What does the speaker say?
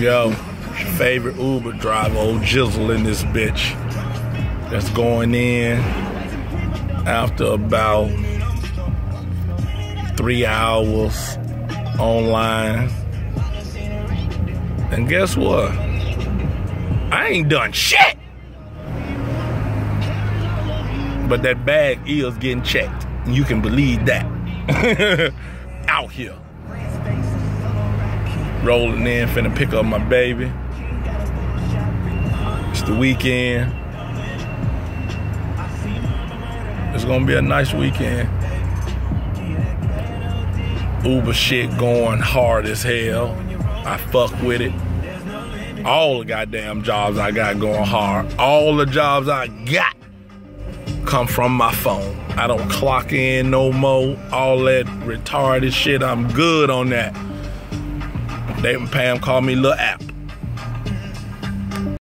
Yo, favorite Uber driver, old Jizzle in this bitch. That's going in after about three hours online. And guess what? I ain't done shit. But that bag is getting checked. You can believe that. Out here. Rolling in, finna pick up my baby. It's the weekend. It's gonna be a nice weekend. Uber shit going hard as hell. I fuck with it. All the goddamn jobs I got going hard. All the jobs I got come from my phone. I don't clock in no more. All that retarded shit. I'm good on that. Dave and Pam called me Lil App.